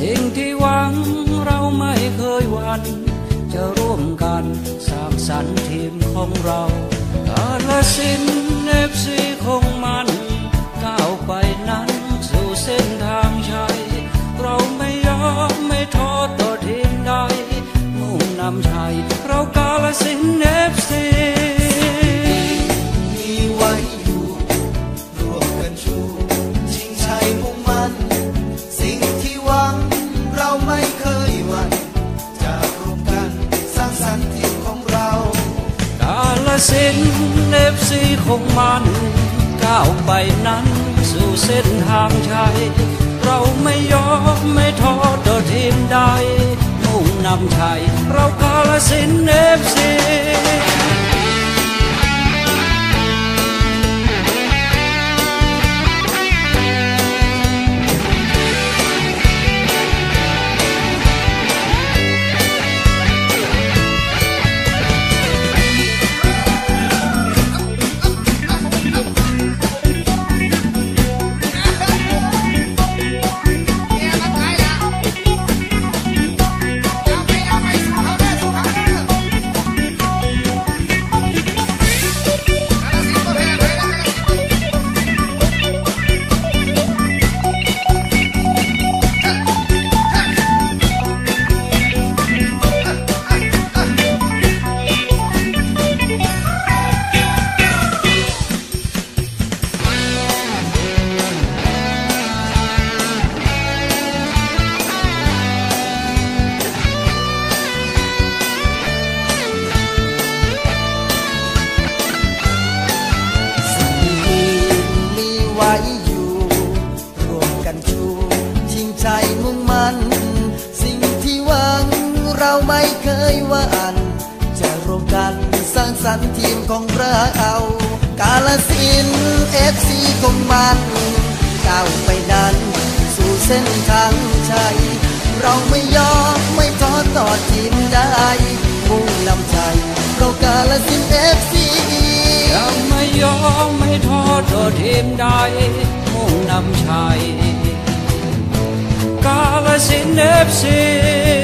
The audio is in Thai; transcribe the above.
สิ่งที่หวังเราไม่เคยหวันจะร่วมกันสร้างสรรค์ทีมของเรากาลสินเอฟซีคงมันก้าวไปนั้นสู่เส้นทางชัยเราไม่ยอมไม่ท้อต่อทีมใดมุ่งนำชัย สินธุ์ FC คงมั่นก้าวไปนั้นสู่เส้นทางชัย เราไม่ยอมไม่ท้อต่อทีมใดมุ่งนำชัย เรากาฬสินธุ์ FC เราไม่เคยหวั่นจะรวมกันสร้างสรรค์ทีมของเรากาฬสินธุ์ FC คงมั่นก้าวไปนั้น สู่เส้นทางชัย เราไม่ยอมไม่ท้อต่อทีมใดมุ่งนำชัยเรากาฬสินธุ์ FC ยังไม่ยอมไม่ท้อต่อทีมใดมุ่งนำชัยกาลสินเอฟซี